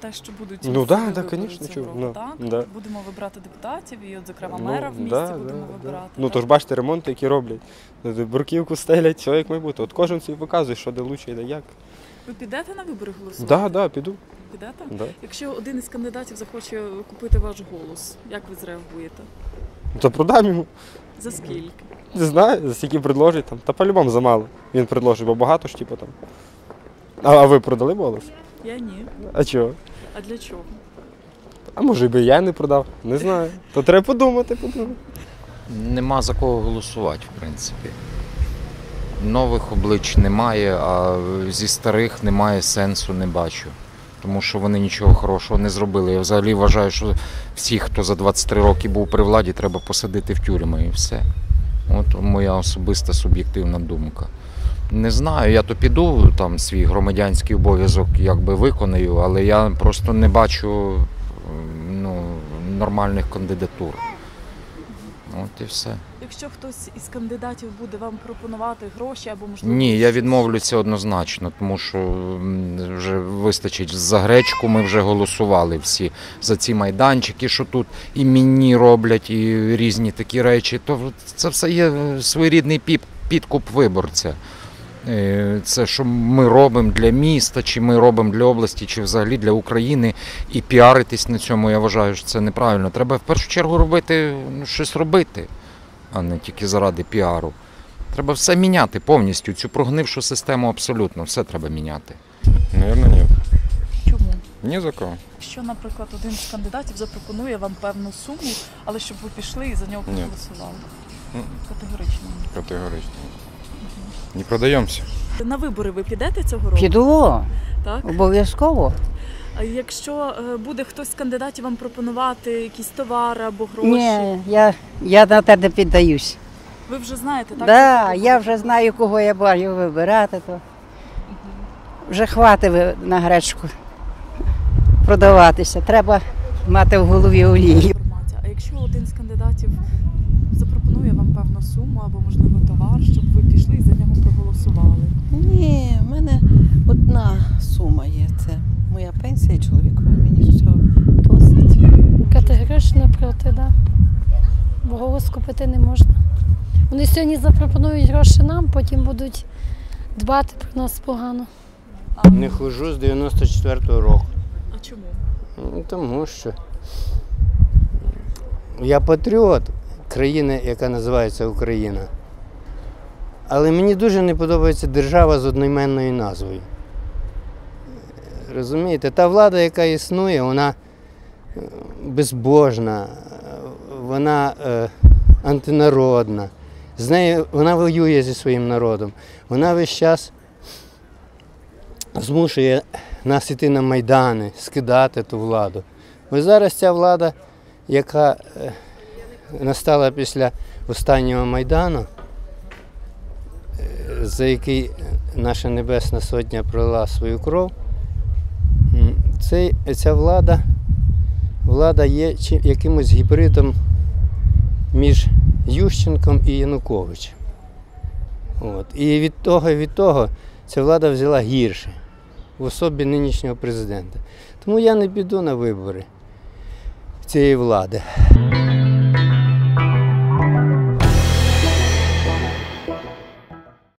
те, що будуть Ну да, да, конечно, цього року, ну, так? да. Будемо вибирати депутатів і, от, зокрема, Ну, мера в місті да, будемо да, вибирати. Да. Ну так? то ж бачите, ремонти, які роблять. Бруківку стелять, все як має бути. От кожен собі показує, що де лучше і де як. Ви підете на вибори голосувати? Так, да, да, піду. Підете? Да. Якщо один із кандидатів захоче купити ваш голос, як ви зреагуєте? То продам йому. За скільки? Не знаю, за скільки предложить там. Та по-любому замало. Він предложить, бо багато ж типу там. А, а ви продали голос? Я ні. А чого? А для чого? А може би я не продав? Не знаю. То треба подумати, подумати. Нема за кого голосувати, в принципі. Нових облич немає, а зі старих немає сенсу, не бачу. Тому що вони нічого хорошого не зробили. Я взагалі вважаю, що всіх, хто за 23 роки був при владі, треба посадити в тюрми і все. От моя особиста суб'єктивна думка. Не знаю, я то піду там свій громадянський обов'язок якби виконаю, але я просто не бачу ну, нормальних кандидатур. От і все. Якщо хтось із кандидатів буде вам пропонувати гроші або можливо. Ні, я відмовлюся однозначно, тому що вже вистачить за гречку. Ми вже голосували всі за ці майданчики, що тут і міні роблять, і різні такі речі. То це все є своєрідний підкуп виборця. Е, Це що ми робимо для міста, чи ми робимо для області, чи взагалі для України, і піаритись на цьому, я вважаю, що це неправильно. Треба в першу чергу робити ну, щось робити, а не тільки заради піару. Треба все міняти повністю. Цю прогнившу систему абсолютно все треба міняти. Наверное, нет. Чому? Ни за кого. Якщо, наприклад, один з кандидатів запропонує вам певну суму, але щоб ви пішли і за нього проголосували. Категорично. Категорично. Не продаемся. На вибори ви підете цього року? Піду, Так? обов'язково. А якщо е, буде хтось з кандидатів вам пропонувати якісь товари або гроші, Ні, я, я на те не піддаюсь. ви вже знаєте, так? да, я вже знаю, кого я маю вибирати. То. Вже хватить ви- на гречку продаватися. Треба мати в голові олію. А якщо один з кандидатів запропонує вам певну суму або можливо товар, щоб ви пішли і за нього проголосували. Ні, в мене сума є. Це моя пенсія чоловікова. Мені всього досить. Категорично проти, да. Бо голос купити не можна. Вони сьогодні запропонують гроші нам, потім будуть дбати про нас погано. Не ходжу з 94-го року. а чому? Ну, Тому що я патріот країни, яка називається Україна. Але мені дуже не подобається держава з одноіменною назвою. Розумієте, та влада, яка існує, вона е, безбожна, вона е, антинародна. З нею вона воює зі своїм народом. Вона весь час змушує нас іти на майдани, скидати ту владу. Бо зараз ця влада, яка е, настала після останнього майдану, е, за який наша Небесна Сотня пролила свою кров, цей, ця влада, влада є якимось гібридом між Ющенком і Януковичем. От. І від того, і від того ця влада взяла гірше в особі нинішнього президента. Тому я не піду на вибори цієї влади.